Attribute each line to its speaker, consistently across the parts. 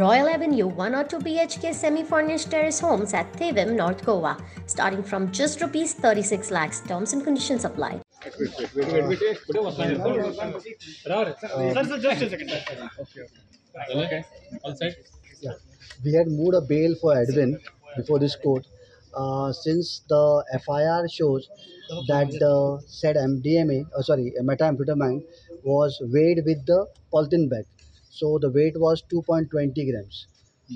Speaker 1: Royal Avenue 1 or 2 BHK semi-furnished terrace homes at Thevim, North Goa, starting from just rupees 36 lakhs. Terms and conditions apply.
Speaker 2: Okay. All set.
Speaker 3: Yeah. We had moved a bail for Edwin before this court. Uh, since the FIR shows that the said MDMA, uh, sorry, methamphetamine was weighed with the polythene bag. So the weight was 2.20 grams,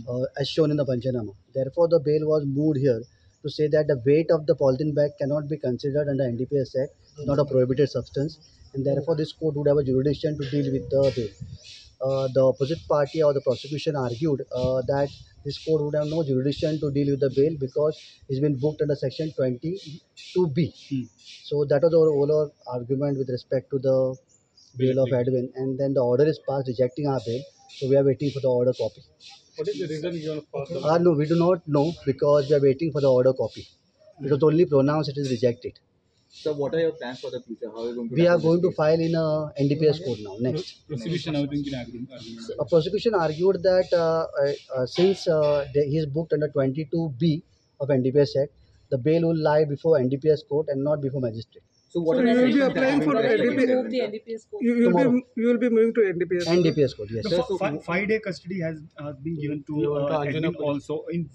Speaker 3: uh, as shown in the Panchanama. Therefore, the bail was moved here to say that the weight of the polythene bag cannot be considered under NDPS Act, not a prohibited substance, and therefore this court would have a jurisdiction to deal with the bail. Uh, the opposite party or the prosecution argued uh, that this court would have no jurisdiction to deal with the bail because it's been booked under section 22b. So that was our overall argument with respect to the bail of Edwin, and then the order is passed rejecting our bail. So we are waiting for the order copy.
Speaker 2: What is the reason you want to pass the
Speaker 3: Uh, no, we do not know because we are waiting for the order copy. It was only pronounced it is rejected.
Speaker 4: So what are your plans for the future? How are you going to
Speaker 3: We are going to
Speaker 4: case?
Speaker 3: file in a NDPS court now. Next.
Speaker 2: prosecution everything in?
Speaker 3: A prosecution argued that uh, uh, uh, since uh, he is booked under 22B of NDPS Act, the bail will lie before NDPS court and not before magistrate.
Speaker 4: So what
Speaker 5: So
Speaker 4: are
Speaker 5: you will be applying for
Speaker 4: are
Speaker 5: the
Speaker 4: going to be
Speaker 5: NDP
Speaker 4: taken?
Speaker 6: NDPS code.
Speaker 5: You you will be you will be moving to NDPS.
Speaker 3: NDPS court, yes.
Speaker 7: The
Speaker 4: Sir,
Speaker 7: fi-
Speaker 4: so
Speaker 7: fi- five day custody has, has been given to
Speaker 2: You want to
Speaker 7: uh,
Speaker 2: Anjuna
Speaker 7: Edwin
Speaker 2: police?
Speaker 7: also. In,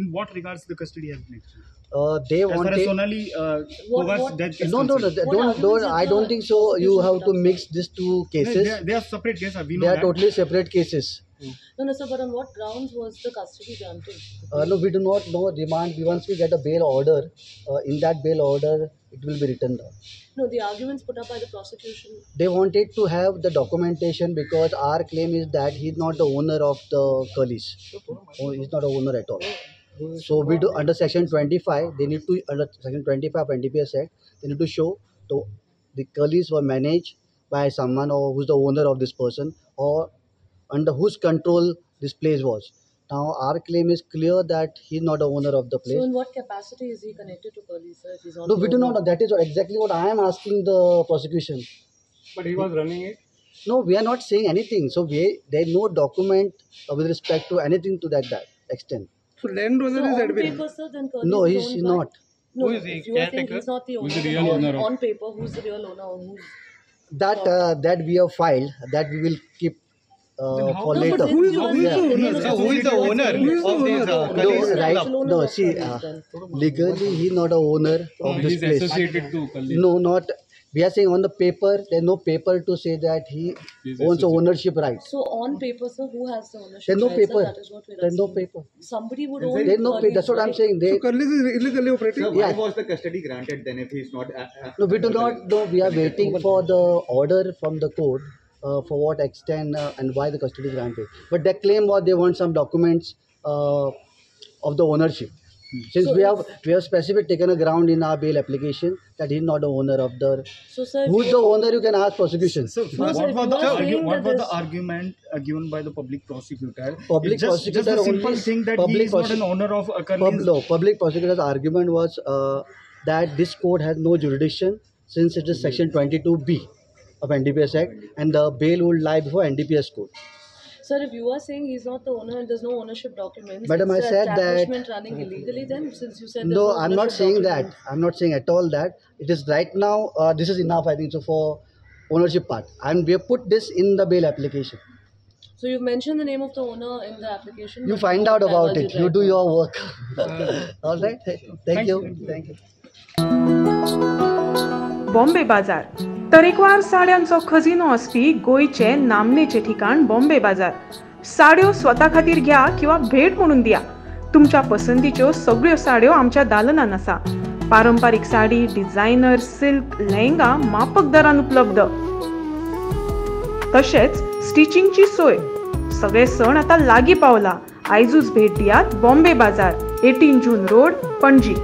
Speaker 7: in what regards the custody has been actually?
Speaker 3: Uh, they
Speaker 7: As far as
Speaker 3: wanted.
Speaker 7: Sonali uh,
Speaker 6: What- what-
Speaker 7: death
Speaker 3: No, no, no.
Speaker 6: What
Speaker 3: Don't, don't. I don't think so. You have to mix these two
Speaker 7: No,
Speaker 3: cases.
Speaker 7: They, are, they are separate cases. We know
Speaker 3: They are
Speaker 7: that.
Speaker 3: totally separate cases.
Speaker 6: No, no, sir, but on what grounds was the custody granted?
Speaker 3: Uh, no, we do not know remand. We- Once we get a bail order, uh, in that bail order, it will be written down.
Speaker 6: No, the arguments put up by the prosecution.
Speaker 3: They wanted to have the documentation because our claim is that he's not the owner of the Cullies. Oh, he's not a owner at all. So we do under section 25. They need to under section 25 of NDPS Act. They need to show the the Cullies were managed by someone or who's the owner of this person or under whose control this place was. Now our claim is clear that he's not the owner of the place.
Speaker 6: So, in what capacity is he connected to police, sir? He's on
Speaker 3: No, we do not know. That is exactly what I am asking the prosecution.
Speaker 2: But he was running it.
Speaker 3: No, we are not saying anything. So we there is no document with respect to anything to that, that extent.
Speaker 5: So landowner
Speaker 6: So
Speaker 5: is
Speaker 6: on
Speaker 5: Edwin.
Speaker 6: paper, sir, then Curly
Speaker 3: No,
Speaker 6: is
Speaker 3: he's
Speaker 6: by-
Speaker 3: not.
Speaker 6: No,
Speaker 2: Who
Speaker 6: no,
Speaker 2: is he?
Speaker 6: if you are saying
Speaker 2: Caretaker?
Speaker 6: he's not the owner,
Speaker 2: Who's the real
Speaker 6: on-
Speaker 2: owner
Speaker 6: on paper, who's the real owner? Who's
Speaker 3: That uh, that we have filed that we will keep uh, for
Speaker 6: No,
Speaker 3: later.
Speaker 6: but
Speaker 5: Who is
Speaker 6: you
Speaker 5: the- owner?
Speaker 6: No, no, no.
Speaker 5: Legally, the owner Who is the
Speaker 6: of
Speaker 5: owner?
Speaker 6: this, uh,
Speaker 5: No,
Speaker 6: is
Speaker 3: right? No, see, uh, legally he's not a owner of
Speaker 2: He
Speaker 3: this place.
Speaker 2: associated to Curlies.
Speaker 3: No, not. We are saying on the paper, there's no paper to say that he
Speaker 2: He's
Speaker 3: owns
Speaker 2: associated.
Speaker 3: ownership rights.
Speaker 6: So on paper, sir, who has the ownership?
Speaker 3: There's no
Speaker 6: rights, sir?
Speaker 3: paper.
Speaker 6: That is what we're
Speaker 3: There's no
Speaker 6: asking.
Speaker 3: paper.
Speaker 6: Somebody would own.
Speaker 3: There's no paper. That's what I'm saying. They
Speaker 5: So Curly is illegally operating.
Speaker 4: Sir, why
Speaker 3: Yeah.
Speaker 4: was the custody granted then if he's not? Uh, uh,
Speaker 3: No, we do not know. We are waiting for the order from the court for what extent uh, and why the custody is granted. But their claim was they want some documents uh, of the ownership. Since
Speaker 6: So
Speaker 3: we have we have specific taken a ground in our bail application that he's not the owner of the.
Speaker 6: So, sir,
Speaker 3: Who's the owner? You can ask prosecution.
Speaker 7: So,
Speaker 6: No,
Speaker 7: what,
Speaker 6: sir,
Speaker 7: was the,
Speaker 6: are
Speaker 7: argu-
Speaker 6: saying
Speaker 7: what was the argument uh, given by the public prosecutor?
Speaker 3: Public
Speaker 7: It's just, just
Speaker 3: prosecutor
Speaker 7: a simple
Speaker 3: only-
Speaker 7: thing that
Speaker 3: public
Speaker 7: he is not an owner of a
Speaker 3: Pub, no, public prosecutor's argument was uh, that this court has no jurisdiction since it is section 22b of NDPS Act and the bail would lie before NDPS court.
Speaker 6: Sir, if you are saying he's not the owner and there's no ownership documents,
Speaker 3: Madam,
Speaker 6: it's
Speaker 3: I
Speaker 6: the
Speaker 3: said that-
Speaker 6: establishment running illegally. Then, since you said there's
Speaker 3: No, I'm not
Speaker 6: ownership
Speaker 3: saying that. I'm not saying at all that. It is right now, uh, this is enough, I think, so for ownership part. And we have put this in the bail application.
Speaker 6: So you've mentioned the name of the owner in the application.
Speaker 3: You find out about it. You do your work. all right? Thank you. Thank you.
Speaker 8: Bombay बाजार. तरेकवार साड्यांचो खजिनो आसपी गोंयचे नामनेचे ठिकाण बॉम्बे बाजार. साड्यो स्वता खातीर घ्या किंवा भेट म्हणून दिया. तुमच्या पसंतीच्यो सगळ्यो साड्यो आमच्या दालनान आसा पारंपारीक साडी डिझायनर सिल्क लेहंगा मापक दरान उपलब्ध. तशेंच स्टिचिंगची सोय. सगळे सण आता लागीं पावला. आयजूच भेट दियात Bombay Bazaar. Eighteen June road Panaji.